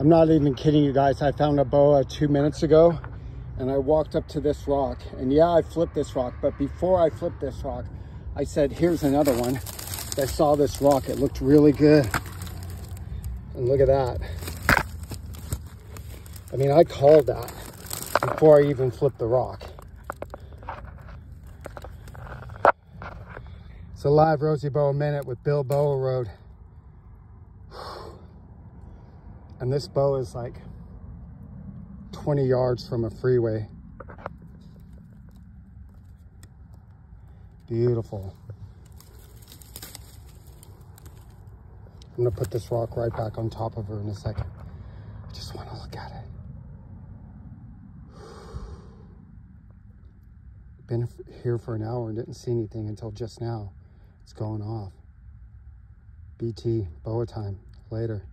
I'm not even kidding you guys. I found a boa two minutes ago and I walked up to this rock and yeah, I flipped this rock, but before I flipped this rock, I said, here's another one. I saw this rock, it looked really good. And look at that. I mean, I called that before I even flipped the rock. It's a live Rosy Boa Minute with Bill Boa Road. And this bow is like 20 yards from a freeway. Beautiful. I'm gonna put this rock right back on top of her in a second. I just wanna look at it. Been here for an hour and didn't see anything until just now. It's going off. BT, boa time, later.